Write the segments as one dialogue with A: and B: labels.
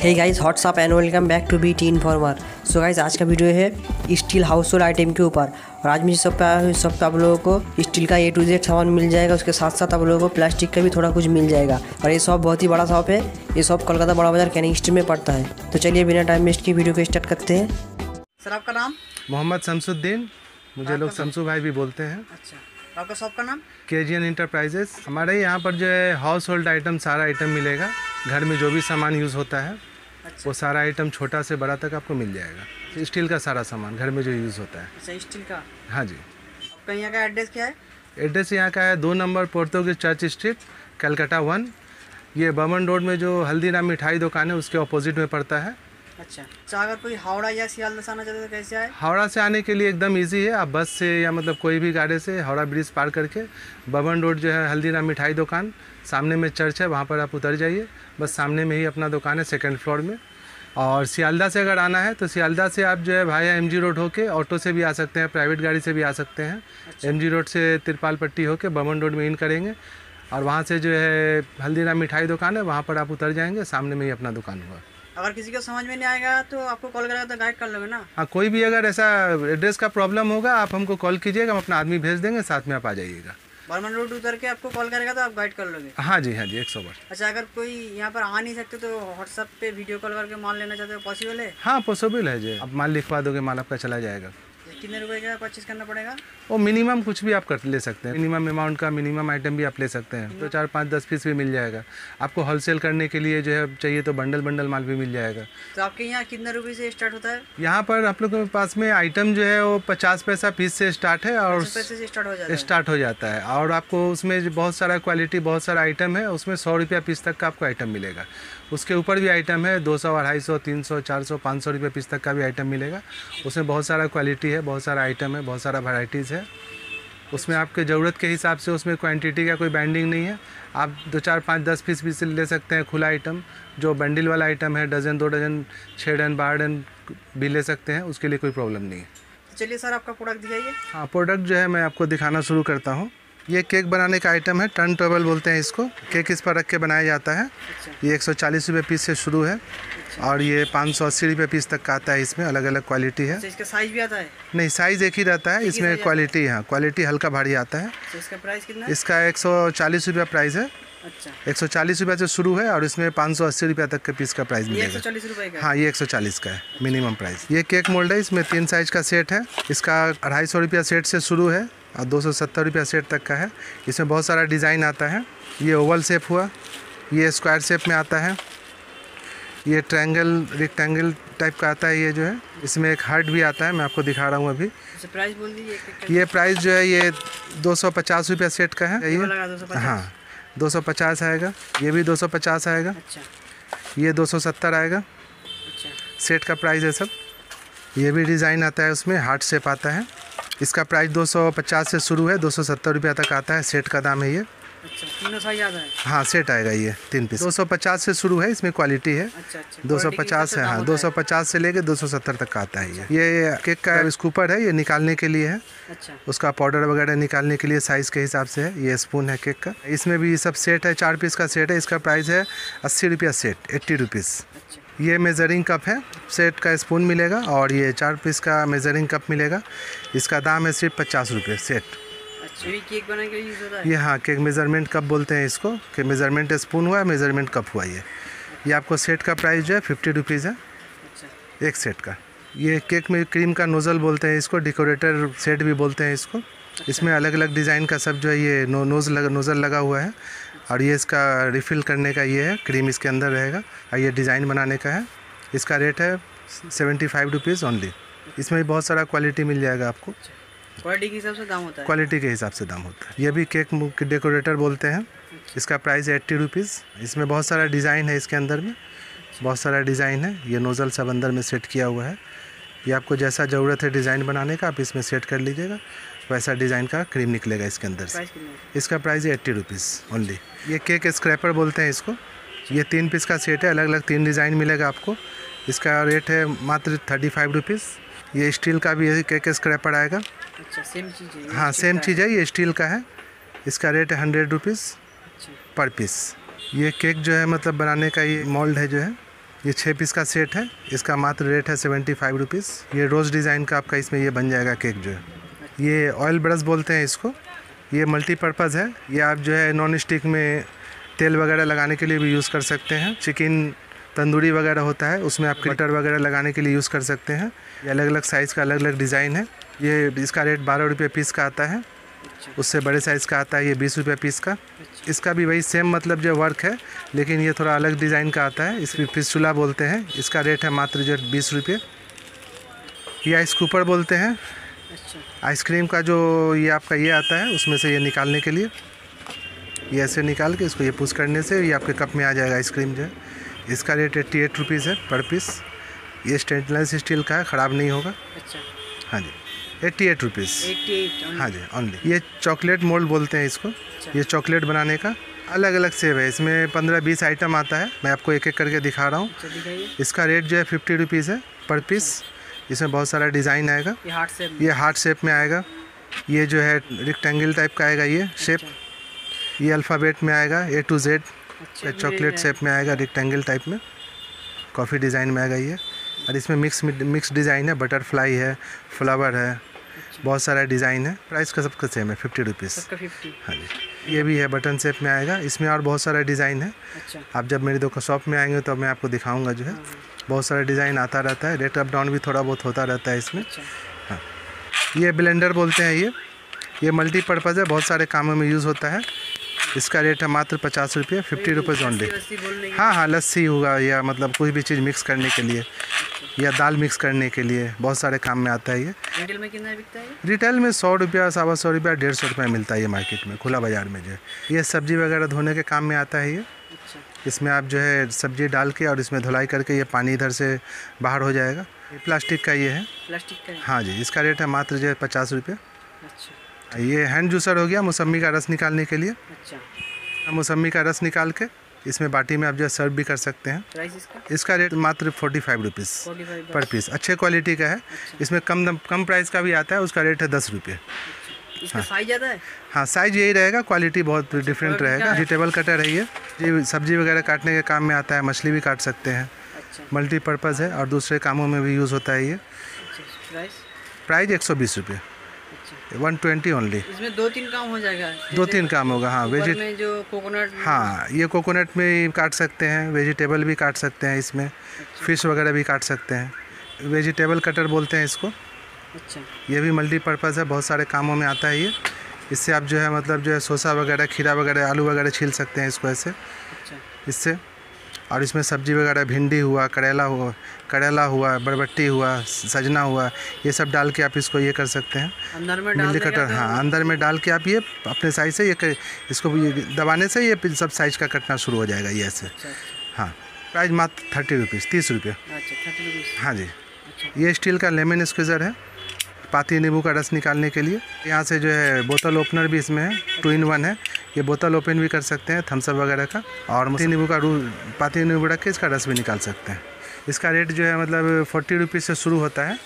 A: Hey guys what's up and welcome back to B T informer so guys आज का video है steel house hold item के ऊपर। और आज मुझे सब पे सब पे आप लोगों को स्टील का ए टू जेड सामान मिल जाएगा। उसके साथ साथ आप लोगों को प्लास्टिक का भी थोड़ा कुछ मिल जाएगा। और ये शॉप बहुत ही बड़ा शॉप है। ये शॉप कोलकाता बड़ा बाज़ार कैनिंग स्ट्रीट में पड़ता है। तो चलिए बिना टाइम वेस्ट की वीडियो को स्टार्ट करते हैं।
B: सर आपका नाम?
C: मोहम्मद शमसुद्दीन। मुझे लोग शमसू भाई भी बोलते हैं।
B: अच्छा। आपका शॉप का नाम?
C: के जी एन इंटरप्राइजेस हमारे यहाँ पर जो है हाउस होल्ड आइटम सारा आइटम मिलेगा। घर में जो भी सामान यूज़ होता है। वो सारा आइटम छोटा से बड़ा तक आपको मिल जाएगा। स्टील का सारा सामान घर में जो यूज़ होता है।
B: अच्छा स्टील का?
C: हाँ जी।
B: आपका यहाँ का एड्रेस क्या है?
C: एड्रेस यहाँ का है दो number Portuguese church street Calcutta one. ये बमन रोड में जो हल्दीराम मिठाई दुकान है उसके अपोजिट में पड़ता है।
B: अच्छा। अच्छा अगर कोई हावड़ा या सियालदह से आना चाहते तो कैसे आए?
C: हावड़ा से आने के लिए एकदम इजी है। आप बस से या मतलब कोई भी गाड़ी से हावड़ा ब्रिज पार करके बबन रोड जो है हल्दीराम मिठाई दुकान सामने में चर्च है वहाँ पर आप उतर जाइए। बस सामने में ही अपना दुकान है सेकेंड फ्लोर में। और सियालदा से अगर आना है तो सियालदा से आप जो है भाया एम जी रोड होके ऑटो से भी आ सकते हैं प्राइवेट गाड़ी से भी आ सकते हैं। एम जी रोड से तिरपाल पट्टी होके बमन रोड में इन करेंगे। और वहाँ से जो है हल्दीराम मिठाई दुकान है वहाँ पर आप उतर जाएँगे सामने में ही अपना दुकान हुआ।
B: अगर किसी को समझ में नहीं आएगा तो आपको कॉल करेगा तो गाइड कर लोगे ना।
C: हाँ कोई भी अगर ऐसा एड्रेस का प्रॉब्लम होगा आप हमको कॉल कीजिएगा हम अपना आदमी भेज देंगे साथ में आप आ जाइएगा।
B: बर्मन रोड उतर के आपको कॉल करेगा तो आप गाइड कर लोगे।
C: हाँ जी हाँ जी एक सौ बार।
B: अच्छा अगर कोई यहाँ पर आ नहीं सकते तो व्हाट्सएप पे वीडियो कॉल करके माल लेना चाहते हो पॉसिबल है?
C: हाँ पॉसिबल है जी। आप माल लिखवा दोगे माल आपका चला जाएगा।
B: कितने रुपए का परचेज करना पड़ेगा?
C: वो मिनिमम कुछ भी आप कर ले सकते हैं। मिनिमम अमाउंट का मिनिमम आइटम भी आप ले सकते हैं। तो चार पाँच दस पीस भी मिल जाएगा। आपको होलसेल करने के लिए जो है चाहिए तो बंडल बंडल माल भी मिल जाएगा।
B: तो आपके यहाँ कितने रुपए से स्टार्ट होता है?
C: यहाँ पर आप लोगों के पास में आइटम जो है वो पचास पैसा पीस से स्टार्ट है और
B: स्टार्ट हो जाता है।
C: स्टार्ट हो जाता है। और आपको उसमें बहुत सारा क्वालिटी बहुत सारा आइटम है उसमें सौ रुपया पीस तक का आपको आइटम मिलेगा। उसके ऊपर भी आइटम है दो सौ अढ़ाई सौ तीन सौ चार सौ पाँच सौ रुपये पीस तक का भी आइटम मिलेगा। उसमें बहुत सारा क्वालिटी है बहुत सारा आइटम है बहुत सारा वैराइटीज़ है। उसमें आपके ज़रूरत के हिसाब से उसमें क्वांटिटी का कोई बैंडिंग नहीं है। आप दो चार पाँच दस पीस भी ले सकते हैं खुला आइटम जो बंडल वाला आइटम है डजन दो डजन छः डन बारह डन भी ले सकते हैं उसके लिए कोई प्रॉब्लम नहीं है।
B: चलिए सर आपका प्रोडक्ट दिखाइए।
C: हाँ प्रोडक्ट जो है मैं आपको दिखाना शुरू करता हूँ। ये केक बनाने का आइटम है टर्न टेबल बोलते हैं इसको। केक इस पर रख के बनाया जाता है। ये एक सौ पीस से शुरू है और ये पाँच सौ अस्सी रुपये पीस तक का आता है इसमें अलग अलग क्वालिटी है।
B: अच्छा इसका साइज़ भी आता है?
C: नहीं साइज़ एक ही रहता है इसमें क्वालिटी हाँ? क्वालिटी हल्का भारी आता है।
B: इसका प्राइस कितना
C: इसका एक सौ चालीस रुपया प्राइस है।
B: अच्छा।
C: एक सौ चालीस रुपये से शुरू है और इसमें पाँच सौ अस्सी रुपया तक के पीस का प्राइस
B: एक सौ
C: मिलेगा हाँ? ये एक सौ चालीस का है मिनिमम प्राइस ये केक मोल्ड है इसमें तीन साइज़ का सेट है। इसका अढ़ाई सौ रुपया सेट से शुरू है। और दो सौ सत्तर रुपया सेट तक का है। इसमें बहुत सारा डिज़ाइन आता है। ये ओवल शेप हुआ ये स्क्वायर शेप में आता है। ये ट्रायंगल रेक्टेंगल टाइप का आता है ये जो है। इसमें एक हार्ट भी आता है मैं आपको दिखा रहा हूँ अभी।
B: अच्छा प्राइस बोल दीजिए
C: ये प्राइस जो है ये दो सौ पचास रुपया सेट का है।
B: ये
C: ये हाँ दो सौ पचास आएगा। ये भी दो सौ पचास आएगा।
B: अच्छा।
C: ये दो सौ सत्तर आएगा।
B: अच्छा।
C: सेट का प्राइस है सब। ये भी डिज़ाइन आता है उसमें हार्ट शेप आता है। इसका प्राइस 250 से शुरू है दो सौ तक आता है। सेट का दाम है ये।
B: अच्छा तीनों साइज़ आता है
C: हाँ सेट आएगा ये तीन पीस। 250 से शुरू है इसमें क्वालिटी है।
B: अच्छा अच्छा
C: 250 है हाँ 250 से लेके 270 तक का आता है ये। ये केक का स्कूपर है ये निकालने के लिए है।
B: अच्छा।
C: उसका पाउडर वगैरह निकालने के लिए साइज़ के हिसाब से है ये स्पून है केक का। इसमें भी सब सेट है चार पीस का सेट है इसका प्राइस है अस्सी रुपया सेट एट्टी रुपीज़ ये मेज़रिंग कप है। सेट का स्पून मिलेगा और ये चार पीस का मेज़रिंग कप मिलेगा। इसका दाम है सिर्फ़ पचास रुपये सेट
B: अच्छा। ये केक बनाने के लिए यूज़ होता है?
C: ये हाँ केक मेज़रमेंट कप बोलते हैं इसको। कि मेज़रमेंट स्पून हुआ मेज़रमेंट कप हुआ ये। ये आपको सेट का प्राइस जो है फिफ्टी रुपीज़ है।
B: अच्छा।
C: एक सेट का। ये केक में क्रीम का नोज़ल बोलते हैं इसको डेकोरेटर सेट भी बोलते हैं इसको। इसमें अलग अलग डिज़ाइन का सब जो है ये नो नोज़ लगा नोज़ल लगा हुआ है। और ये इसका रिफ़िल करने का ये है क्रीम इसके अंदर रहेगा और ये डिज़ाइन बनाने का है। इसका रेट है सेवेंटी फाइव रुपीज़ ओनली इसमें भी बहुत सारा क्वालिटी मिल जाएगा आपको।
B: क्वालिटी के हिसाब से दाम होता है।
C: क्वालिटी के हिसाब से दाम होता है। ये भी केक डेकोरेटर बोलते हैं। इसका प्राइस एट्टी रुपीज़ इसमें बहुत सारा डिज़ाइन है इसके अंदर में। बहुत सारा डिज़ाइन है। ये नोज़ल सब अंदर में सेट किया हुआ है। ये आपको जैसा ज़रूरत है डिज़ाइन बनाने का आप इसमें सेट कर लीजिएगा। वैसा डिज़ाइन का क्रीम निकलेगा इसके अंदर से।
B: है?
C: इसका प्राइस है एट्टी रुपीज़ ओनली ये केक स्क्रैपर बोलते हैं इसको। ये तीन पीस का सेट है अलग अलग तीन डिज़ाइन मिलेगा आपको। इसका रेट है मात्र थर्टी फाइव रुपीज़ ये स्टील का भी है केक स्क्रैपर आएगा।
B: अच्छा सेम चीज़ है
C: हाँ सेम चीज़ है ये स्टील का है। इसका रेट है हंड्रेड रुपीज़ पर पीस ये केक जो है मतलब बनाने का ये मोल्ड है जो है ये छः पीस का सेट है। इसका मात्र रेट है सेवेंटी फाइव रुपीज़ ये रोज़ डिज़ाइन का आपका इसमें ये बन जाएगा केक जो है। ये ऑयल ब्रश बोलते हैं इसको। ये मल्टीपर्पज़ है। ये आप जो है नॉन स्टिक में तेल वगैरह लगाने के लिए भी यूज़ कर सकते हैं। चिकन तंदूरी वगैरह होता है उसमें आप बटर वगैरह लगाने के लिए यूज़ कर सकते हैं। ये अलग अलग साइज़ का अलग अलग डिज़ाइन है। ये इसका रेट बारह रुपये पीस का आता है। उससे बड़े साइज़ का आता है ये बीस रुपये पीस का। इसका भी वही सेम मतलब जो वर्क है लेकिन ये थोड़ा अलग डिज़ाइन का आता है। इसमें पिस्टुला बोलते हैं। इसका रेट है मात्र जो बीस रुपये। ये आइस कूपर बोलते हैं।
B: अच्छा।
C: आइसक्रीम का जो ये आपका ये आता है उसमें से ये निकालने के लिए। ये ऐसे निकाल के इसको ये पुश करने से ये आपके कप में आ जाएगा आइसक्रीम जो है। इसका रेट एट्टी एट रुपीज़ है पर पीस ये स्टेनलेस स्टील का है ख़राब नहीं होगा।
B: अच्छा।
C: हाँ जी। एट्टी एट रुपीज़ हाँ जी ऑनली ये चॉकलेट मोल्ड बोलते हैं इसको। ये चॉकलेट बनाने का। अलग अलग सेब है। इसमें पंद्रह बीस आइटम आता है। मैं आपको एक एक करके दिखा रहा हूँ।
B: अच्छा
C: इसका रेट जो है फिफ्टी रुपीज़ है पर पीस इसमें बहुत सारा डिज़ाइन आएगा।
B: ये हार्ट से
C: ये हार्ट शेप में आएगा। ये जो है रिक्टेंगल टाइप का आएगा ये शेप ये अल्फ़ाबेट में आएगा ए टू जेड
B: अच्छा
C: चॉकलेट शेप में आएगा रिक्टेंगल टाइप में। कॉफ़ी डिज़ाइन में आएगा ये। और इसमें मिक्स मिक्स डिज़ाइन है। बटरफ्लाई है फ्लावर है। बहुत सारा डिज़ाइन है। प्राइस का सबका सेम है फिफ्टी रुपीज़ हाँ जी। ये भी है बटन शेप में आएगा। इसमें और बहुत सारा डिज़ाइन है।
B: अच्छा।
C: आप जब मेरी दुकान शॉप में आएँगे तो मैं आपको दिखाऊँगा जो है। बहुत सारा डिज़ाइन आता रहता है रेट अप डाउन भी थोड़ा बहुत होता रहता है इसमें।
B: अच्छा।
C: ये ब्लेंडर बोलते हैं ये। ये मल्टीपर्पज़ है बहुत सारे कामों में यूज़ होता है। इसका रेट है मात्र पचास रुपये फिफ्टी रुपीज़ ओनली
B: है।
C: हाँ हाँ लस्सी होगा या मतलब कोई भी चीज़ मिक्स करने के लिए या दाल मिक्स करने के लिए बहुत सारे काम में आता है ये।
B: रिटेल में कितना बिकता है
C: रिटेल में सौ रुपया सवा सौ रुपया डेढ़ सौ रुपया मिलता है ये मार्केट में खुला बाज़ार में जो है। ये सब्ज़ी वगैरह धोने के काम में आता है ये। इसमें आप जो है सब्ज़ी डाल के और इसमें धुलाई करके ये पानी इधर से बाहर हो जाएगा। ये प्लास्टिक का ये है।
B: प्लास्टिक का हाँ।
C: जी इसका रेट है मात्र जो है पचास रुपये।
B: अच्छा।
C: ये हैंड जूसर हो गया मौसमी का रस निकालने के लिए।
B: अच्छा।
C: मौसमी का रस निकाल के इसमें बाटी में आप जो है सर्व भी कर सकते हैं।
B: इसका?
C: इसका रेट मात्र forty five rupees per piece. अच्छे क्वालिटी का है। अच्छा। इसमें कम कम प्राइस का भी आता है उसका रेट है दस रुपये।
B: इसका साइज़ ज़्यादा है?
C: हाँ साइज़ यही रहेगा क्वालिटी बहुत डिफरेंट रहेगा।
B: है?
C: वेजिटेबल कटर है। ये ये सब्ज़ी वगैरह काटने के काम में आता है मछली भी काट सकते हैं।
B: अच्छा।
C: मल्टीपर्पज़ है और दूसरे कामों में भी यूज़ होता है ये।
B: अच्छा प्राइस
C: प्राइस एक सौ बीस रुपये।
B: अच्छा।
C: वन ट्वेंटी ओनली
B: इसमें दो तीन काम हो जाएगा?
C: दो तीन काम होगा हाँ
B: ऊपर
C: वेजि
B: में जो कोकोनट
C: हाँ ये कोकोनट में ही काट सकते हैं वेजिटेबल भी काट सकते हैं इसमें। फ़िश वगैरह भी काट सकते हैं। वेजिटेबल कटर बोलते हैं इसको।
B: अच्छा।
C: ये भी मल्टीपर्पज़ है बहुत सारे कामों में आता है ये। इससे आप जो है मतलब जो है सोसा वगैरह खीरा वगैरह आलू वगैरह छील सकते हैं इसको ऐसे।
B: अच्छा।
C: इससे। और इसमें सब्ज़ी वगैरह भिंडी हुआ करेला हुआ करेला हुआ बरबट्टी हुआ सजना हुआ ये सब डाल के आप इसको ये कर सकते हैं।
B: अंदर में डाल
C: कटर
B: तो
C: हाँ अंदर में डाल के आप ये अपने साइज़ से ये कर- इसको ये दबाने से ये सब साइज़ का कटना शुरू हो जाएगा ये ऐसे।
B: अच्छा अच्छा।
C: हाँ प्राइस मात्र थर्टी रुपीज़ तीस रुपये।
B: अच्छा थर्टी रुपीज़
C: हाँ जी। ये स्टील का लेमन स्क्वीज़र है। पाती नींबू का रस निकालने के लिए। यहाँ से जो है बोतल ओपनर भी इसमें है टू इन वन है। ये बोतल ओपन भी कर सकते हैं थम्सअप वगैरह का। और पाती नींबू का रू पाती नींबू रख के इसका रस भी निकाल सकते हैं। इसका रेट जो है मतलब फोर्टी रुपीज़ से शुरू होता है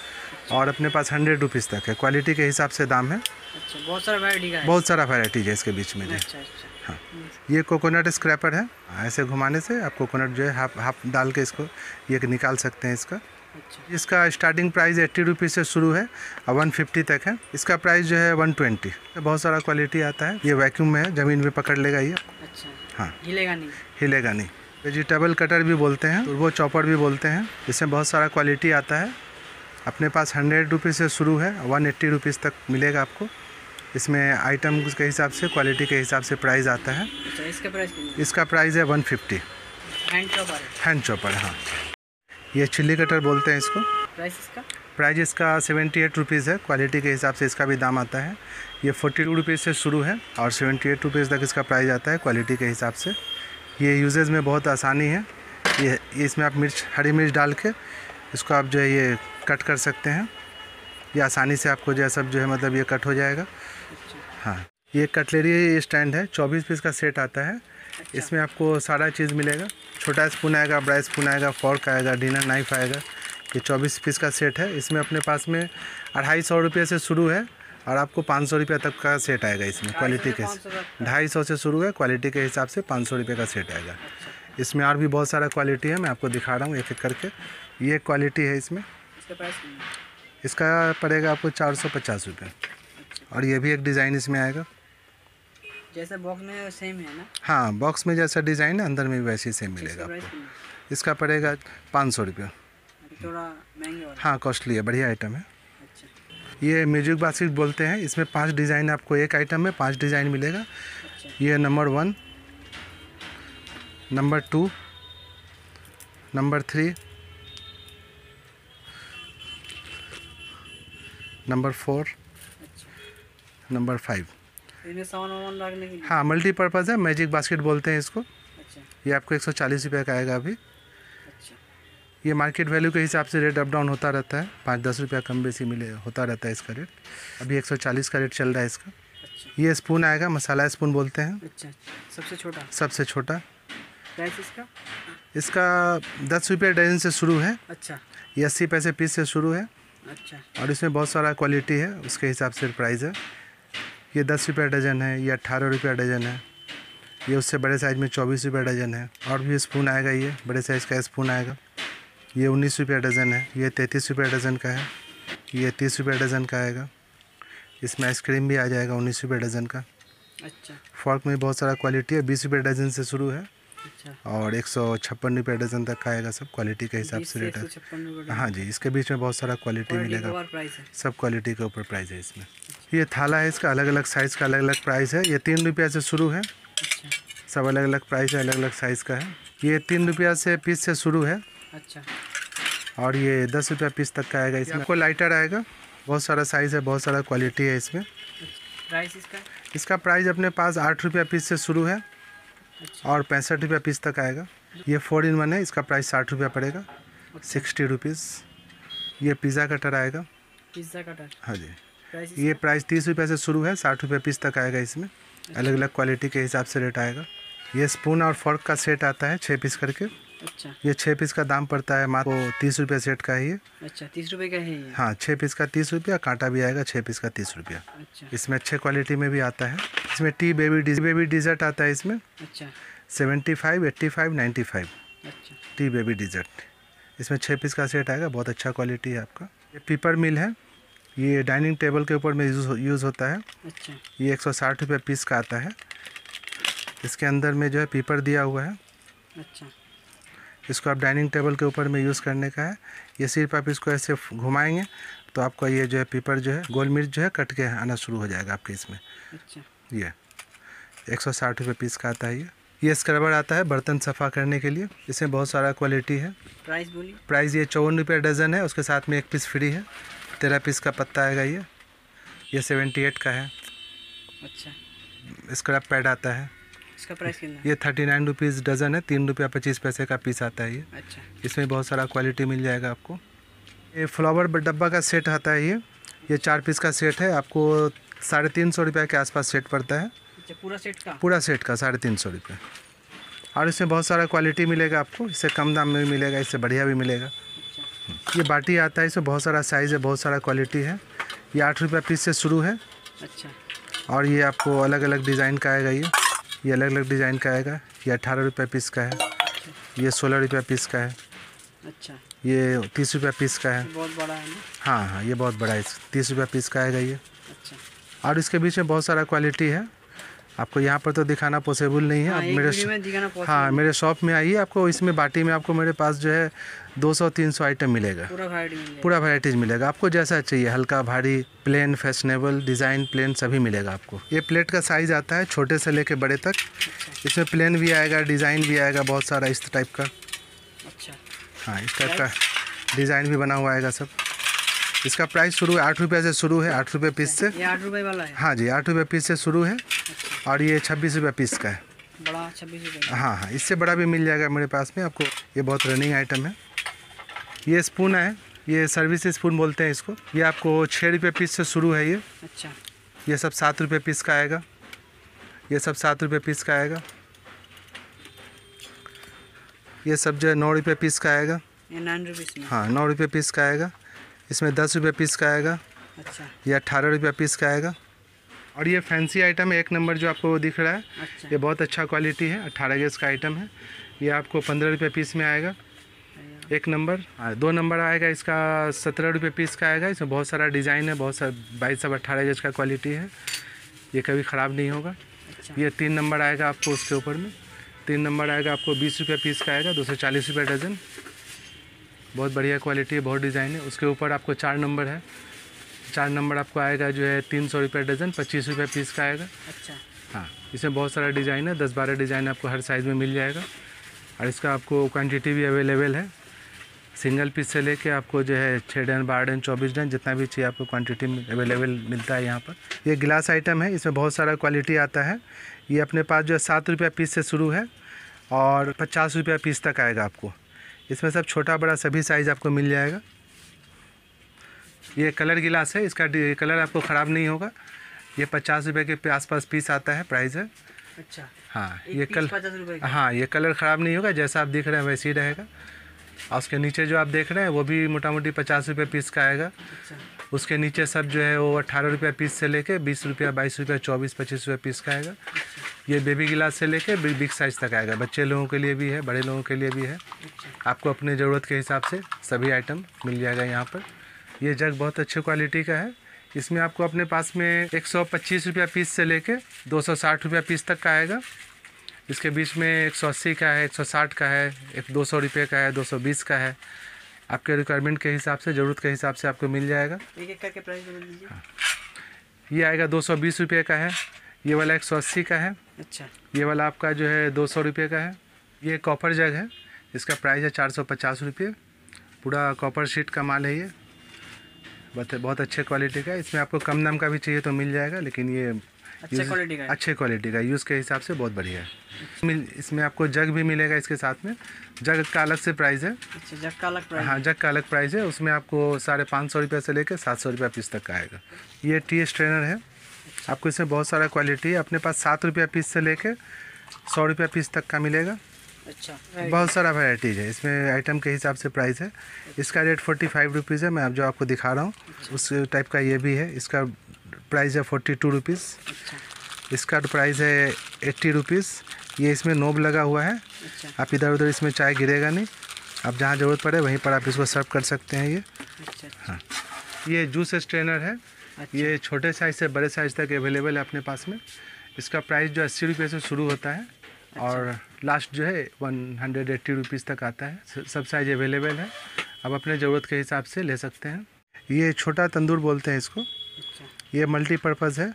C: और अपने पास हंड्रेड रुपीज़ तक है। क्वालिटी के हिसाब से दाम है।
B: अच्छा बहुत सारा वैरायटी का
C: बहुत सारा वैराइटीज है इसके बीच में। जो है।
B: अच्छा अच्छा।
C: हाँ। ये कोकोनट स्क्रैपर है। ऐसे घुमाने से आप कोकोनट जो है हाफ़ हाफ़ डाल के इसको ये निकाल सकते हैं इसका।
B: अच्छा।
C: इसका स्टार्टिंग प्राइस एट्टी रुपीज़ से शुरू है और वन फिफ्टी तक है। इसका प्राइस जो है वन ट्वेंटी बहुत सारा क्वालिटी आता है। ये वैक्यूम में है ज़मीन में पकड़ लेगा ये।
B: अच्छा।
C: हाँ।
B: हिलेगा नहीं।
C: हिलेगा नहीं। वेजिटेबल कटर भी बोलते हैं वो चॉपर भी बोलते हैं। इसमें बहुत सारा क्वालिटी आता है। अपने पास हंड्रेड रुपीज़ से शुरू है वन एट्टी रुपीज़ तक मिलेगा आपको। इसमें आइटम के हिसाब से क्वालिटी के हिसाब से प्राइस आता है।
B: अच्छा इसका प्राइस
C: इसका प्राइस है one fifty
B: hand chopper
C: hand chopper हाँ। ये चिल्ली कटर बोलते हैं इसको।
B: प्राइस इसका?
C: प्राइस इसका सेवेंटी एट रुपीज़ है। क्वालिटी के हिसाब से इसका भी दाम आता है। ये फोर्टी टू रुपीज़ से शुरू है और सेवेंटी एट रुपीज़ तक इसका प्राइस आता है क्वालिटी के हिसाब से। ये यूजेज में बहुत आसानी है। ये इसमें आप मिर्च हरी मिर्च डाल के इसको आप जो है ये कट कर सकते हैं। ये आसानी से आपको जो है सब जो है मतलब ये कट हो जाएगा। हाँ ये कटलेरी स्टैंड है। चौबीस पीस का सेट आता है। इसमें आपको सारा चीज़ मिलेगा। छोटा स्पून आएगा बड़ा स्पून आएगा फॉर्क आएगा डिनर नाइफ आएगा। ये चौबीस पीस का सेट है। इसमें अपने पास में अढ़ाई सौ रुपये से शुरू है और आपको पाँच सौ रुपये तक का सेट आएगा इसमें क्वालिटी के। ढाई सौ से शुरू है क्वालिटी के हिसाब से पाँच सौ रुपये का सेट आएगा। इसमें और भी बहुत सारा क्वालिटी है मैं आपको दिखा रहा हूँ एक एक करके। ये क्वालिटी है इसमें?
B: इसका
C: पड़ेगा आपको चार सौ पचास रुपये। और ये भी एक डिज़ाइन इसमें आएगा।
B: जैसा बॉक्स में सेम है ना?
C: हाँ बॉक्स में जैसा डिज़ाइन है अंदर में भी वैसे ही सेम मिलेगा आपको। इसका पड़ेगा पाँच सौ रुपये।
B: थोड़ा महँगे
C: हाँ कॉस्टली है बढ़िया आइटम है।
B: अच्छा।
C: ये म्यूज़िक बास्केट बोलते हैं इसमें पाँच डिज़ाइन आपको एक आइटम में पाँच डिज़ाइन मिलेगा।
B: अच्छा।
C: ये number one number two number three number four number five
B: सामान वामान रखने के लिए?
C: हाँ मल्टीपर्पज़ है मैजिक बास्केट बोलते हैं इसको।
B: अच्छा।
C: ये आपको एक सौ चालीस रुपये का आएगा अभी।
B: अच्छा।
C: ये मार्केट वैल्यू के हिसाब से रेट अप डाउन होता रहता है। पाँच दस रुपया कम बेसी मिले होता रहता है इसका रेट अभी एक सौ चालीस का रेट चल रहा है इसका।
B: अच्छा।
C: ये स्पून आएगा मसाला स्पून बोलते हैं।
B: अच्छा सबसे छोटा?
C: सबसे छोटा।
B: प्राइस इसका?
C: इसका दस रुपये डजन से शुरू है।
B: अच्छा।
C: ये अस्सी पैसे पीस से शुरू है।
B: अच्छा।
C: और इसमें बहुत सारा क्वालिटी है उसके हिसाब से प्राइस है। ये दस रुपये डजन है ये अट्ठारह रुपये डजन है ये उससे बड़े साइज़ में चौबीस रुपये डजन है और भी स्पून आएगा ये बड़े साइज़ का स्पून आएगा। ये उन्नीस रुपये डजन है ये तैंतीस रुपये डजन का है ये तीस रुपये डजन का आएगा। इसमें आइसक्रीम भी आ जाएगा उन्नीस रुपये डजन का।
B: अच्छा।
C: फॉर्क में बहुत सारा क्वालिटी है बीस रुपये डजन से शुरू है। और एक सौ छप्पन रुपये डजन तक का आएगा सब क्वालिटी के हिसाब से रेट है। हाँ जी इसके बीच में बहुत सारा क्वालिटी मिलेगा। सब क्वालिटी के ऊपर प्राइस है इसमें। ये थाला है इसका अलग अलग साइज़ का अलग अलग प्राइस है। ये तीन रुपया से शुरू है।
B: अच्छा।
C: सब अलग अलग प्राइस है अलग अलग साइज़ का है। ये तीन रुपया से पीस से शुरू है।
B: अच्छा।
C: और ये दस रुपया पीस तक का आएगा इसमें। आपको लाइटर आएगा। बहुत सारा साइज़ है बहुत सारा क्वालिटी है इसमें।
B: प्राइस इसका?
C: इसका प्राइस अपने पास आठ रुपया पीस से शुरू है।
B: अच्छा
C: और पैंसठ रुपया पीस तक आएगा। ये फोर इन वन है इसका प्राइस साठ रुपया पड़ेगा। सिक्सटी रुपीज़ ये पिज़्ज़ा कटर आएगा।
B: पिज़्ज़ा कटर
C: हाँ जी।
B: प्राइस
C: ये प्राइस तीस रुपये से शुरू है साठ रुपये पीस तक आएगा इसमें। अलग अलग क्वालिटी के हिसाब से रेट आएगा। ये स्पून और फॉर्क का सेट आता है छः पीस करके।
B: अच्छा।
C: ये छः पीस का दाम पड़ता है मात्र। तीस रुपये सेट का है ये
B: अच्छा तीस रुपये का ही है। ये
C: हाँ छः पीस का तीस रुपया कांटा भी आएगा छः पीस का तीस रुपया।
B: अच्छा।
C: इसमें अच्छे क्वालिटी में भी आता है। इसमें टी बेबी डिज बेबी डिज़र्ट आता है इसमें।
B: अच्छा।
C: Seventy five eighty five ninety five
B: अच्छा।
C: टी बेबी डिज़र्ट इसमें छः पीस का सेट आएगा बहुत अच्छा क्वालिटी है आपका। ये पीपर मिल है। ये डाइनिंग टेबल के ऊपर में यूज़ यूज़ होता है।
B: अच्छा।
C: ये एक सौ साठ रुपये पीस का आता है। इसके अंदर में जो है पीपर दिया हुआ है।
B: अच्छा।
C: इसको आप डाइनिंग टेबल के ऊपर में यूज़ करने का है। ये सिर्फ़ आप इसको ऐसे घुमाएँगे तो आपका ये जो है पीपर जो है गोल मिर्च जो है कट के आना शुरू हो जाएगा आपके इसमें।
B: अच्छा।
C: ये एक सौ साठ रुपये पीस का आता है ये। ये स्क्रबर आता है बर्तन सफ़ा करने के लिए। इसमें बहुत सारा क्वालिटी है।
B: प्राइस बोलिए।
C: प्राइस ये चौवन रुपये डज़न है उसके साथ में एक पीस फ्री है। तेरह पीस का पत्ता आएगा ये। ये सेवेंटी एट का है।
B: अच्छा।
C: स्क्रब पैड आता है।
B: इसका प्राइस कितना
C: ये थर्टी नाइन रुपीज़ डज़न है तीन रुपया पच्चीस पैसे का पीस आता है ये।
B: अच्छा।
C: इसमें बहुत सारा क्वालिटी मिल जाएगा आपको। ये फ्लावर डब्बा का सेट आता है ये। ये चार पीस का सेट है आपको साढ़े तीन सौ रुपये के आसपास सेट पड़ता है।
B: अच्छा पूरा सेट का?
C: पूरा सेट का साढ़े तीन सौ रुपये। और इसमें बहुत सारा क्वालिटी मिलेगा आपको इससे कम दाम में भी मिलेगा इससे बढ़िया भी मिलेगा।
B: अच्छा।
C: ये बाटी आता है इसमें बहुत सारा साइज़ है बहुत सारा क्वालिटी है। ये आठ रुपये पीस से शुरू है।
B: अच्छा।
C: और ये आपको अलग अलग डिज़ाइन का आएगा ये। ये अलग अलग डिज़ाइन का आएगा। ये अठारह रुपये पीस का है। ये सोलह रुपये पीस का है।
B: अच्छा।
C: ये तीस रुपये पीस का है।
B: बहुत बड़ा है
C: हाँ हाँ ये बहुत बड़ा है। तीस रुपये पीस का आएगा ये।
B: अच्छा।
C: और इसके बीच में बहुत सारा क्वालिटी है। आपको यहाँ पर तो दिखाना पॉसिबल नहीं है।
B: हाँ,
C: आप मेरे हाँ मेरे शॉप में आइए आपको इसमें बाटी में आपको मेरे पास जो है 200-300 आइटम मिलेगा।
B: पूरा वैरायटी मिल जाएगा
C: पूरा वैराइटीज़ मिलेगा। आपको जैसा चाहिए हल्का भारी प्लेन फैशनेबल डिज़ाइन प्लेन सभी मिलेगा आपको। ये प्लेट का साइज़ आता है छोटे से लेके बड़े तक। इसमें प्लेन भी आएगा डिज़ाइन भी आएगा बहुत सारा इस टाइप का।
B: अच्छा।
C: हाँ इस टाइप का डिज़ाइन भी बना हुआ आएगा सब। इसका प्राइस शुरू है आठ रुपये से शुरू है आठ रुपये पीस से।
B: आठ रुपये वाला है?
C: हाँ जी आठ रुपये पीस से शुरू है और ये छब्बीस रुपये पीस का है।
B: बड़ा छब्बीस रुपये
C: हाँ हाँ इससे बड़ा भी मिल जाएगा मेरे पास में आपको ये बहुत रनिंग आइटम है। ये स्पून है ये सर्विस स्पून बोलते हैं इसको। ये आपको छः रुपये पीस से शुरू है ये।
B: अच्छा।
C: ये सब सात रुपये पीस का आएगा। ये सब सात रुपये पीस का आएगा। ये सब जो है नौ रुपये पीस का आएगा।
B: नाइन रुपीज़
C: हाँ नौ रुपये पीस का आएगा। इसमें दस रुपये पीस का आएगा।
B: अच्छा।
C: ये अट्ठारह रुपये पीस का आएगा। और ये फैंसी आइटम एक नंबर जो आपको दिख रहा है।
B: अच्छा।
C: ये बहुत अच्छा क्वालिटी है अट्ठारह गेज का आइटम है। ये आपको पंद्रह रुपये पीस में आएगा। एक नंबर हाँ, दो नंबर आएगा इसका सत्रह रुपये पीस का आएगा। इसमें बहुत सारा डिज़ाइन है बहुत सारा बाईस सब अट्ठारह गज का क्वालिटी है। ये कभी ख़राब नहीं होगा।
B: अच्छा।
C: ये तीन नंबर आएगा आपको उसके ऊपर में। तीन नंबर आएगा आपको बीस रुपये पीस का आएगा दो सौ चालीस रुपये डज़न। बहुत बढ़िया क्वालिटी है बहुत डिज़ाइन है। उसके ऊपर आपको चार नंबर है। चार नंबर आपको आएगा जो है तीन सौ रुपये डज़न पच्चीस रुपये पीस का आएगा।
B: अच्छा।
C: हाँ इसमें बहुत सारा डिज़ाइन है दस बारह डिज़ाइन आपको हर साइज़ में मिल जाएगा। और इसका आपको क्वांटिटी भी अवेलेबल है। सिंगल पीस से लेके आपको जो है छः डन बारह डन चौबीस डन जितना भी चाहिए आपको क्वांटिटी में अवेलेबल मिलता है यहाँ पर। ये गिलास आइटम है इसमें बहुत सारा क्वालिटी आता है। ये अपने पास जो है सात रुपया पीस से शुरू है और पचास रुपया पीस तक आएगा आपको। इसमें सब छोटा बड़ा सभी साइज़ आपको मिल जाएगा। ये कलर गिलास है इसका कलर आपको ख़राब नहीं होगा। ये पचास रुपये के आसपास पीस आता है प्राइस है।
B: अच्छा।
C: हाँ ये कल हाँ ये कलर ख़राब नहीं होगा जैसा आप देख रहे हैं वैसे ही रहेगा। और उसके नीचे जो आप देख रहे हैं वो भी मोटा मोटी पचास रुपये पीस का आएगा।
B: अच्छा।
C: उसके नीचे सब जो है वो अट्ठारह रुपये पीस से लेके बीस रुपया, बाईस रुपया, चौबीस, पच्चीस रुपये पीस का आएगा। ये बेबी गिलास से लेके बिग साइज़ तक आएगा। बच्चे लोगों के लिए भी है, बड़े लोगों के लिए भी है। आपको अपने ज़रूरत के हिसाब से सभी आइटम मिल जाएगा यहाँ पर। ये जग बहुत अच्छे क्वालिटी का है। इसमें आपको अपने पास में एक सौ पच्चीस रुपया पीस से लेके दो सौ साठ रुपया पीस तक का आएगा। इसके बीच में एक सौ अस्सी का है, एक सौ साठ का है, एक दो सौ रुपये का है, दो सौ बीस का है। आपके रिक्वायरमेंट के हिसाब से ज़रूरत के हिसाब से आपको मिल जाएगा।
B: एक एक करके प्राइस बता दीजिए।
C: हाँ। ये आएगा दो सौ बीस रुपये का है। ये वाला एक सौ अस्सी का है।
B: अच्छा।
C: ये वाला आपका जो है दो सौ रुपये का है। ये कॉपर जग है। इसका प्राइस है चार सौ पचास रुपये। पूरा कॉपर शीट का माल है ये। बहुत बहुत अच्छे क्वालिटी का इसमें आपको कम दाम का भी चाहिए तो मिल जाएगा लेकिन ये
B: अच्छे क्वालिटी का है।
C: अच्छे क्वालिटी का यूज़ के हिसाब से बहुत बढ़िया है। इसमें आपको जग भी मिलेगा इसके साथ में। जग का अलग से प्राइस है।
B: अच्छा जग का अलग प्राइस
C: हाँ जग का अलग प्राइस है। उसमें आपको साढ़े पाँच सौ रुपये से लेकर सात सौ रुपये पीस तक का आएगा। ये टी स्ट्रेनर है। आपको इसमें बहुत सारा क्वालिटी है। अपने पास सात रुपया पीस से लेकर सौ रुपया पीस तक का मिलेगा।
B: अच्छा।
C: बहुत सारा वैराइटीज़ है। इसमें आइटम के हिसाब से प्राइस है। इसका रेट फोर्टी फाइव रुपीज़ है। मैं अब जो आपको दिखा रहा हूँ उस टाइप का ये भी है। इसका प्राइस है फोर्टी टू रुपीज़
B: अच्छा।
C: इसका प्राइस है एट्टी रुपीज़ ये इसमें नोब लगा हुआ है।
B: अच्छा।
C: आप इधर उधर इसमें चाय गिरेगा नहीं। आप जहाँ ज़रूरत पड़े वहीं पर आप इसको सर्व कर सकते हैं ये।
B: अच्छा
C: हाँ। ये जूस स्ट्रेनर है।
B: अच्छा।
C: ये छोटे साइज़ से बड़े साइज़ तक अवेलेबल है अपने पास में। इसका प्राइस जो अस्सी रुपये से शुरू होता है और लास्ट जो है वन हंड्रेड एट्टी रुपीज़ तक आता है। सब साइज़ अवेलेबल है। आप अपने ज़रूरत के हिसाब से ले सकते हैं। ये छोटा तंदूर बोलते हैं इसको।
B: अच्छा
C: ये मल्टीपर्पज़ है।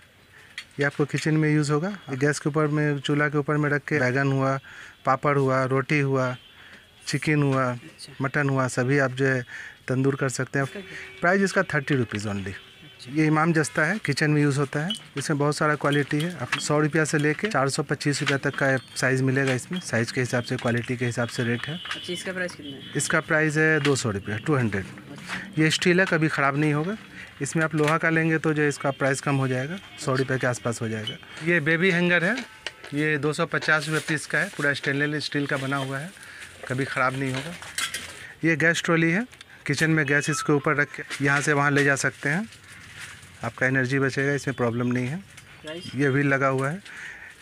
C: ये आपको किचन में यूज़ होगा। गैस के ऊपर में चूल्हा के ऊपर में रख के बैगन हुआ पापड़ हुआ रोटी हुआ चिकन हुआ
B: अच्छा।
C: मटन हुआ सभी आप जो है तंदूर कर सकते हैं। प्राइस इसका थर्टी रुपीज़ ओनली ये इमाम जस्ता है किचन में यूज़ होता है। इसमें बहुत सारा क्वालिटी है। आप सौ रुपया से लेके चार सौ पच्चीस रुपया तक का साइज़ मिलेगा इसमें। साइज़ के हिसाब से क्वालिटी के हिसाब से रेट है।
B: अच्छा इसका प्राइस कितना है?
C: इसका प्राइस है दो सौ रुपया टू हंड्रेड
B: अच्छा।
C: ये स्टील है कभी ख़राब नहीं होगा। इसमें आप लोहा का लेंगे तो जो इसका प्राइस कम हो जाएगा सौ रुपये के आसपास हो जाएगा। ये बेबी हैंगर है ये दो सौ पचास रुपये पीस का है पूरा स्टेनलेस स्टील का बना हुआ है कभी ख़राब नहीं होगा। ये गैस ट्रॉली है किचन में गैस इसके ऊपर रख के यहाँ से वहाँ ले जा सकते हैं। आपका एनर्जी बचेगा इसमें प्रॉब्लम नहीं है। ये व्हील लगा हुआ है।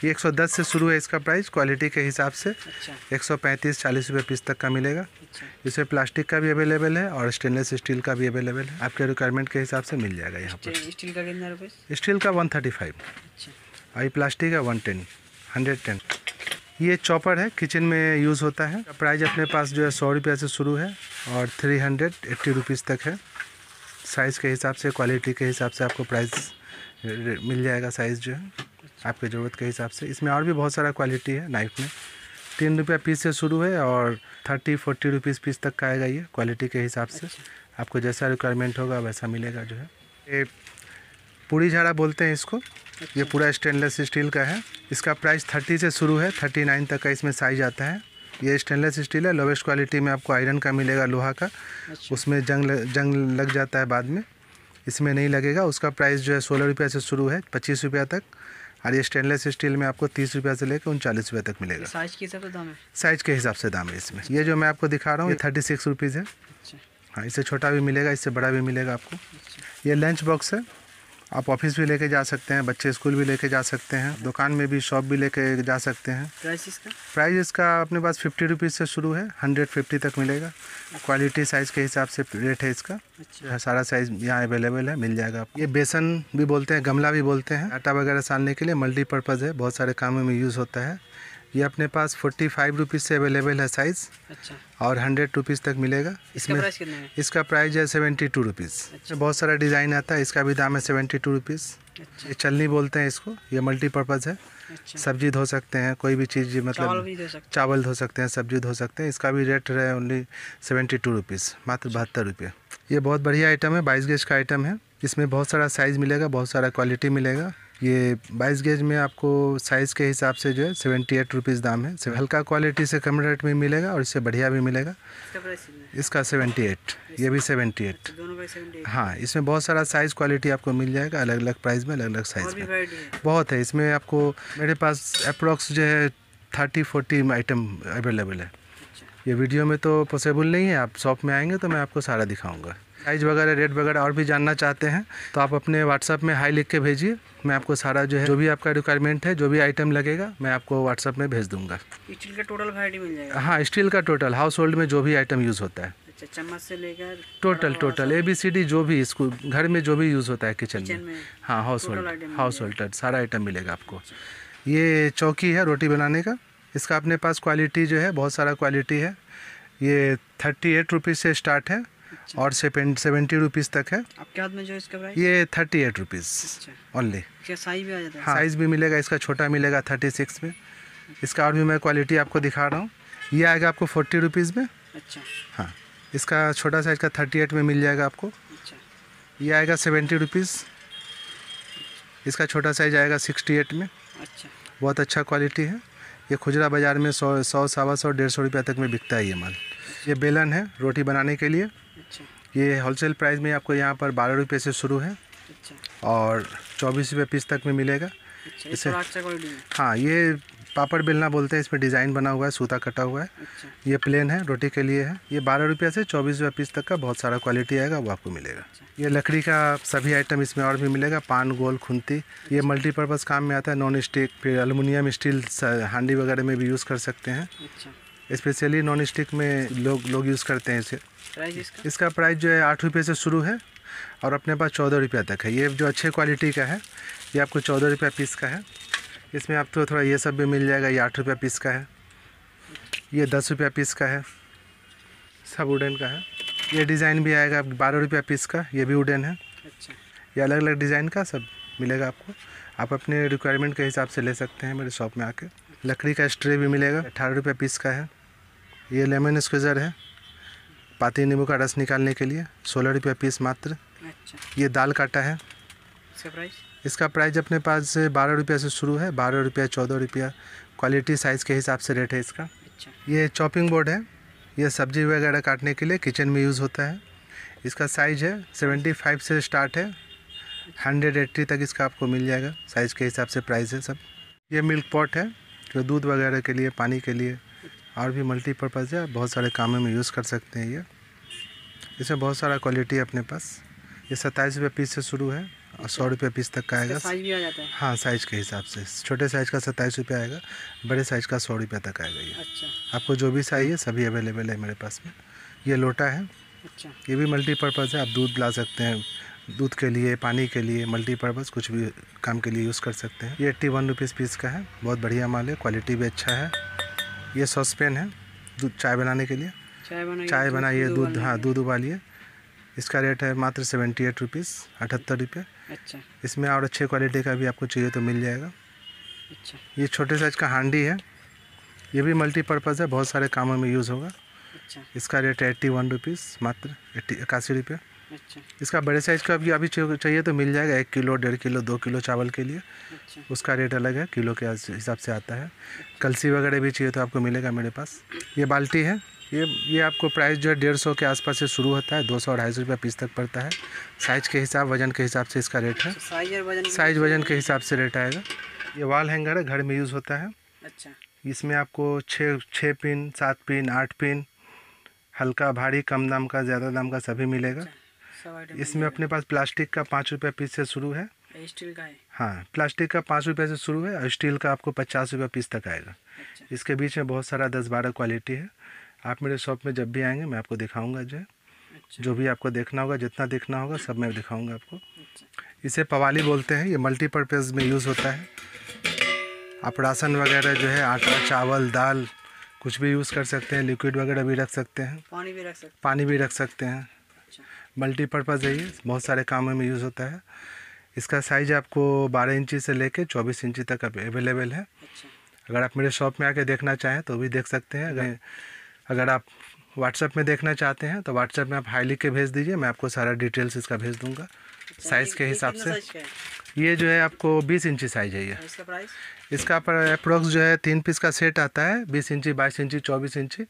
C: ये 110 से शुरू है इसका प्राइस क्वालिटी के हिसाब से।
B: अच्छा।
C: 135 40 रुपये पीस तक का मिलेगा। इसमें प्लास्टिक का भी अवेलेबल है और स्टेनलेस स्टील का भी अवेलेबल है। आपके रिक्वायरमेंट के हिसाब से मिल जाएगा यहाँ
B: पर। स्टील का कितना रुपये
C: स्टील का 135
B: अच्छा।
C: और ये प्लास्टिक का 110 110 ये चॉपर है किचन में यूज़ होता है। प्राइस अपने पास जो है सौ रुपये से शुरू है और थ्री हंड्रेड एट्टी रुपीज़ तक है। साइज़ के हिसाब से क्वालिटी के हिसाब से आपको प्राइस मिल जाएगा साइज़ जो है। आपके ज़रूरत के हिसाब से। इसमें और भी बहुत सारा क्वालिटी है नाइफ में। तीन रुपया पीस से शुरू है और थर्टी फोर्टी रुपीज़ पीस तक का आएगा ये क्वालिटी के हिसाब से। आपको जैसा रिक्वायरमेंट होगा वैसा मिलेगा जो है। ये पूड़ी झाड़ा बोलते हैं इसको। ये पूरा स्टेनलेस स्टील का है। इसका प्राइस थर्टी से शुरू है थर्टी नाइन तक का इसमें साइज़ आता है। ये स्टेनलेस स्टील है लोवेस्ट क्वालिटी में आपको आयरन का मिलेगा लोहा का।
B: अच्छा।
C: उसमें जंग जंग लग जाता है बाद में। इसमें नहीं लगेगा। उसका प्राइस जो है सोलह रुपया से शुरू है पच्चीस रुपया तक। और ये स्टेनलेस स्टील में आपको तीस रुपये से लेकर उनचालीस रुपये तक मिलेगा।
B: साइज़ के हिसाब से दाम है?
C: साइज़ के हिसाब से दाम है इसमें। ये जो मैं आपको दिखा रहा हूँ ये थर्टी सिक्स रुपीज़ है।
B: अच्छा।
C: हाँ इससे छोटा भी मिलेगा इससे बड़ा भी मिलेगा आपको।
B: अच्छा।
C: ये लंच बॉक्स है। आप ऑफ़िस भी लेके जा सकते हैं बच्चे स्कूल भी लेके जा सकते हैं दुकान में भी शॉप भी लेके जा सकते हैं।
B: प्राइस इसका?
C: प्राइस इसका अपने पास फिफ्टी रुपीज़ से शुरू है हंड्रेड फिफ्टी तक मिलेगा। क्वालिटी साइज़ के हिसाब से रेट है इसका।
B: अच्छा।
C: सारा साइज़ यहाँ अवेलेबल है मिल जाएगा आपको। ये बेसन भी बोलते हैं गमला भी बोलते हैं। आटा वगैरह सालने के लिए मल्टीपर्पज़ है बहुत सारे कामों में यूज़ होता है। ये अपने पास फोर्टी फाइव रुपीज़ से अवेलेबल है साइज़
B: अच्छा।
C: और हंड्रेड रुपीज़ तक मिलेगा।
B: इसमें प्राइस कितना है
C: इसका प्राइस है सेवेंटी टू रुपीज़
B: अच्छा।
C: बहुत सारा डिज़ाइन आता है इसका भी दाम है सेवेंटी टू रुपीज़
B: अच्छा।
C: ये चलनी बोलते हैं इसको ये मल्टीपर्पज़ है।
B: अच्छा।
C: सब्ज़ी धो सकते हैं कोई भी चीज़ मतलब
B: भी दे सकते
C: चावल धो सकते हैं सब्ज़ी धो सकते हैं। इसका भी रेट है ओनली सेवेंटी टू रुपीज़ मात्र बहत्तर रुपये। ये बहुत बढ़िया आइटम है बाईस गेज का आइटम है। इसमें बहुत सारा साइज़ मिलेगा बहुत सारा क्वालिटी मिलेगा। ये बाईस गेज में आपको साइज़ के हिसाब से जो है सेवेंटी एट रुपीज़ दाम है। हल्का क्वालिटी से कम रेट में मिलेगा और इससे बढ़िया भी मिलेगा।
B: इसका
C: सेवेंटी एट ये भी सेवेंटी एट
B: का सेवेंटी
C: हाँ इसमें बहुत सारा साइज़ क्वालिटी आपको मिल जाएगा अलग अलग प्राइस में अलग अलग साइज़ में। बहुत है इसमें आपको मेरे पास अप्रोक्स जो है थर्टी फोर्टी आइटम अवेलेबल है।
B: अच्छा।
C: ये वीडियो में तो पॉसिबल नहीं है आप शॉप में आएँगे तो मैं आपको सारा दिखाऊँगा। साइज़ वगैरह रेट वगैरह और भी जानना चाहते हैं तो आप अपने व्हाट्सअप में हाई लिख के भेजिए। मैं आपको सारा जो है जो भी आपका रिक्वायरमेंट है जो भी आइटम लगेगा मैं आपको व्हाट्सअप में भेज दूँगा।
B: स्टील का टोटल वैरायटी मिल जाएगा?
C: हाँ स्टील का टोटल हाउस होल्ड में जो भी आइटम यूज़ होता है।
B: अच्छा चम्मच से लेकर
C: total total A B C D जो भी इसको घर में जो भी यूज़ होता है किचन में।
B: में
C: हाँ हाउस होल्ड हाउस होल्ड सारा आइटम मिलेगा आपको। ये चौकी है रोटी बनाने का। इसका अपने पास क्वालिटी जो है बहुत सारा क्वालिटी है। ये थर्टी एट रुपीज़ से स्टार्ट है।
B: अच्छा
C: और सेवेंटी रुपीज़ तक है।
B: आपके हाथ में जो इसका प्राइस
C: ये थर्टी एट रुपीज़
B: अच्छा
C: ओनली
B: साइज़ भी आ जाता है?
C: हाँ। साइज़ भी मिलेगा इसका छोटा मिलेगा थर्टी सिक्स में। इसका और भी मैं क्वालिटी आपको दिखा रहा हूँ। ये आएगा आपको फोर्टी रुपीज़ में।
B: अच्छा।
C: हाँ। इसका छोटा साइज़ का थर्टी एट में मिल जाएगा आपको।
B: अच्छा।
C: ये आएगा सेवेंटी रुपीज़ इसका छोटा साइज़ आएगा सिक्सटी एट में।
B: अच्छा।
C: बहुत अच्छा क्वालिटी है। ये खुजरा बाज़ार में सौ सौ सवा सौ डेढ़ सौ रुपये तक में बिकता है ये माल। ये बेलन है रोटी बनाने के लिए।
B: अच्छा।
C: ये होलसेल प्राइस में आपको यहाँ पर बारह रुपये से शुरू है।
B: अच्छा।
C: और चौबीस रुपये पीस तक में मिलेगा।
B: अच्छा
C: इसे-
B: अच्छा
C: हाँ। ये पापड़ बेलना बोलते हैं इसमें डिज़ाइन बना हुआ है सूता कटा हुआ है।
B: अच्छा।
C: ये प्लेन है रोटी के लिए है। ये बारह रुपये से चौबीस रुपये पीस तक का बहुत सारा क्वालिटी आएगा वो आपको मिलेगा। ये लकड़ी का सभी आइटम इसमें और भी मिलेगा पान गोल खुंती। ये मल्टीपर्पज़ काम में आता है नॉन स्टिक फिर एलुमिनियम स्टील हांडी वगैरह में भी यूज़ कर सकते हैं। स्पेशली नॉन स्टिक में लोग लोग यूज़ करते हैं इसे।
B: प्राइस इसका?
C: इसका प्राइस जो है आठ रुपये से शुरू है और अपने पास चौदह रुपया तक है। ये जो अच्छे क्वालिटी का है ये आपको चौदह रुपया पीस का है। इसमें आपको थोड़ा ये सब भी मिल जाएगा ये आठ रुपया पीस का है। ये दस रुपया पीस का है सब वुडन का है। ये डिज़ाइन भी आएगा बारह रुपया पीस का ये भी वुडन है।
B: अच्छा।
C: ये अलग अलग डिज़ाइन का सब मिलेगा आपको। आप अपने रिक्वायरमेंट के हिसाब से ले सकते हैं मेरे शॉप में आके। लकड़ी का स्ट्रे भी मिलेगा अठारह रुपये पीस का है। ये लेमन स्क्वीज़र है। पाती नींबू का रस निकालने के लिए सोलह रुपये पीस मात्र।
B: अच्छा।
C: ये दाल काटा है।
B: इसका प्राइस
C: इसका प्राइस अपने पास बारह रुपये से शुरू है बारह रुपया चौदह रुपया। क्वालिटी साइज़ के हिसाब से रेट है इसका।
B: अच्छा।
C: ये चॉपिंग बोर्ड है। ये सब्ज़ी वगैरह काटने के लिए किचन में यूज़ होता है। इसका साइज़ है सेवेंटी फाइव से स्टार्ट है। हंड्रेड एट्टी तक इसका आपको मिल जाएगा। साइज़ के हिसाब से प्राइस है सब। ये मिल्क पॉट है जो दूध वगैरह के लिए पानी के लिए और भी मल्टीपर्पज़ है बहुत सारे कामों में यूज़ कर सकते हैं ये। इसमें बहुत सारा क्वालिटी है अपने पास। ये सत्ताईस रुपये पीस से शुरू है और सौ रुपये पीस तक का आएगा।
B: साइज़ भी आ जाता है?
C: हाँ साइज़ के हिसाब से। छोटे साइज़ का सत्ताईस रुपये आएगा बड़े साइज़ का सौ रुपये तक आएगा ये।
B: अच्छा।
C: आपको जो भी चाहिए सभी अवेलेबल है मेरे पास में। ये लोटा है।
B: अच्छा।
C: ये भी मल्टीपर्पज़ है आप दूध ला सकते हैं। दूध के लिए पानी के लिए मल्टीपर्पज़ कुछ भी काम के लिए यूज़ कर सकते हैं। ये एट्टी वन रुपीज़ पीस का है बहुत बढ़िया माल है क्वालिटी भी अच्छा है। ये सॉसपेन है दूध चाय बनाने के लिए।
B: चाय बनाइए
C: दूध हाँ दूध उबालिए। इसका रेट है मात्र सेवेंटी एट रुपीज़ अठहत्तर रुपये।
B: अच्छा।
C: इसमें और अच्छे क्वालिटी का भी आपको चाहिए तो मिल जाएगा।
B: अच्छा।
C: ये छोटे साइज़ का हांडी है। ये भी मल्टीपर्पज़ है बहुत सारे कामों में यूज़ होगा।
B: अच्छा।
C: इसका रेट है एट्टी वन रुपीज़ मात्र एट्टी इक्यासी रुपये।
B: अच्छा।
C: इसका बड़े साइज़ का भी अभी चाहिए तो मिल जाएगा। एक किलो डेढ़ किलो दो किलो चावल के लिए।
B: अच्छा।
C: उसका रेट अलग है किलो के हिसाब से आता है। कलसी वगैरह भी चाहिए तो आपको मिलेगा मेरे पास। ये बाल्टी है। ये ये आपको प्राइस जो है डेढ़ सौ के आसपास से शुरू होता है। दो सौ अढ़ाई सौ रुपये पीस तक पड़ता है। साइज़ के हिसाब वज़न के हिसाब से इसका रेट है।
B: अच्छा, साइज़ वज़न के
C: साइज़ वज़न के हिसाब से रेट आएगा। ये वॉल हैंगर है घर में यूज़ होता है।
B: अच्छा।
C: इसमें आपको छः छः पिन सात पिन आठ पिन हल्का भारी कम दाम का ज़्यादा दाम का सभी मिलेगा।
B: आइटम
C: इसमें अपने पास प्लास्टिक का पाँच रुपये पीस से शुरू है।
B: स्टील का है।
C: हाँ प्लास्टिक का पाँच रुपये से शुरू है और स्टील का आपको पचास रुपये पीस तक आएगा।
B: अच्छा।
C: इसके बीच में बहुत सारा दस बारह क्वालिटी है। आप मेरे शॉप में जब भी आएँगे मैं आपको दिखाऊँगा जो है।
B: अच्छा।
C: जो भी आपको देखना होगा जितना देखना होगा सब मैं दिखाऊँगा आपको।
B: अच्छा।
C: इसे पवाली बोलते हैं। ये मल्टीपर्पज़ में यूज़ होता है। आप राशन वगैरह जो है आटा चावल दाल कुछ भी यूज़ कर सकते हैं। लिक्विड वगैरह भी रख सकते हैं।
B: पानी भी रख सकते
C: पानी भी रख सकते हैं। मल्टीपर्पज़ है ये। बहुत सारे कामों में यूज़ होता है। इसका साइज़ आपको 12 इंची से लेके 24 इंची तक अवेलेबल है।
B: अच्छा।
C: अगर आप मेरे शॉप में आके देखना चाहें तो भी देख सकते हैं। अगर अगर आप व्हाट्सएप में देखना चाहते हैं तो व्हाट्सएप में आप हाई लिख के भेज दीजिए मैं आपको सारा डिटेल्स इसका भेज दूँगा।
B: अच्छा,
C: साइज़ के हिसाब से। ये जो है आपको 20 इंची साइज़ है ये।
B: इसका
C: पर अप्रोक्स जो है तीन पीस का सेट आता है बीस इंची बाईस इंची चौबीस इंची।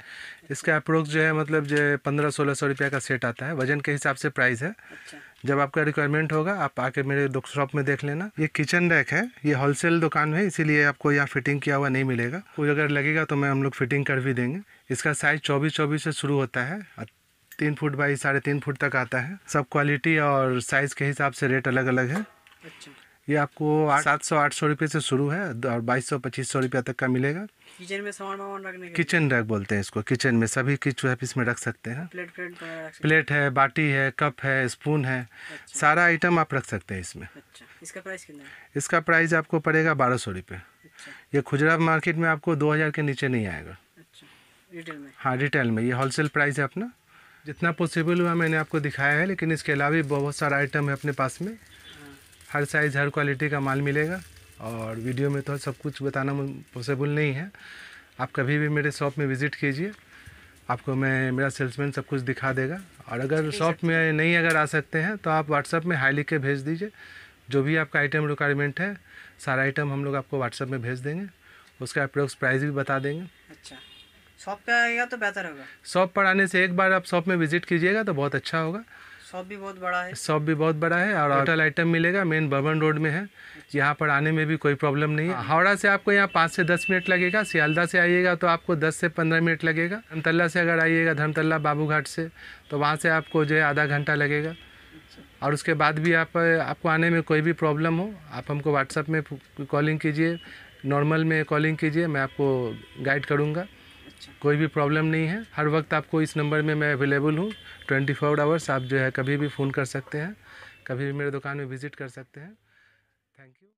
C: इसका अप्रोक्स जो है मतलब जो है पंद्रह सोलह सौ रुपये का सेट आता है। वज़न के हिसाब से प्राइस है।
B: अच्छा।
C: जब आपका रिक्वायरमेंट होगा आप आके मेरे शॉप में देख लेना। ये किचन रैक है ये होलसेल दुकान है इसीलिए आपको यहाँ फिटिंग किया हुआ नहीं मिलेगा। कोई अगर लगेगा तो मैं हम लोग फिटिंग कर भी देंगे। इसका साइज़ चौबीस चौबीस से शुरू होता है। तीन फुट बाई साढ़े तीन फुट तक आता है। सब क्वालिटी और साइज़ के हिसाब से रेट अलग अलग है।
B: अच्छा।
C: ये आपको सात सौ आठ सौ रुपये से शुरू है और बाईस सौ पच्चीस सौ रुपया तक का मिलेगा।
B: किचन में सामान वामान रखने के
C: किचन रैक बोलते हैं इसको किचन में सभी किच आप इसमें रख सकते हैं।
B: प्लेट प्लेट
C: प्लेट है बाटी है कप है स्पून है
B: अच्छा।
C: सारा आइटम आप रख सकते हैं इसमें।
B: अच्छा। इसका प्राइस कितना है?
C: इसका प्राइस आपको पड़ेगा बारह सौ रुपये।
B: अच्छा।
C: ये खुजरा मार्केट में आपको दो हज़ार के नीचे नहीं आएगा।
B: अच्छा। रिटेल में?
C: हाँ रिटेल में। ये होलसेल प्राइस है अपना। जितना पॉसिबल हुआ मैंने आपको दिखाया है लेकिन इसके अलावा भी बहुत सारा आइटम है अपने पास में। हर साइज़ हर क्वालिटी का माल मिलेगा। और वीडियो में तो सब कुछ बताना पॉसिबल नहीं है। आप कभी भी मेरे शॉप में विज़िट कीजिए। आपको मैं मेरा सेल्समैन सब कुछ दिखा देगा। और अगर शॉप में नहीं अगर आ सकते हैं तो आप व्हाट्सएप में हाई लिख के भेज दीजिए। जो भी आपका आइटम रिक्वायरमेंट है सारा आइटम हम लोग आपको व्हाट्सएप में भेज देंगे। उसका अप्रोक्स प्राइस भी बता देंगे।
B: अच्छा। शॉप पे आएगा तो बेहतर होगा।
C: शॉप पर आने से एक बार आप शॉप में विज़िट कीजिएगा तो बहुत अच्छा होगा।
B: शॉप भी बहुत बड़ा है।
C: शॉप भी बहुत बड़ा है और होटल आइटम मिलेगा मेन बर्बन रोड में है। यहाँ पर आने में भी कोई प्रॉब्लम नहीं है। हावड़ा से आपको यहाँ पाँच से दस मिनट लगेगा सियालदा से आइएगा तो आपको दस से पंद्रह मिनट लगेगा। धर्मतल्ला से अगर आइएगा धर्मतल्ला बाबूघाट से तो वहाँ से आपको जो है आधा घंटा लगेगा। और उसके बाद भी आप आपको आने में कोई भी प्रॉब्लम हो आप हमको व्हाट्सएप में कॉलिंग कीजिए। नॉर्मल में कॉलिंग कीजिए मैं आपको गाइड करूँगा।
B: अच्छा।
C: कोई भी प्रॉब्लम नहीं है। हर वक्त आपको इस नंबर में मैं अवेलेबल हूँ। ट्वेंटी फोर आवर्स आप जो है कभी भी फ़ोन कर सकते हैं। कभी भी मेरे दुकान में विज़िट कर सकते हैं।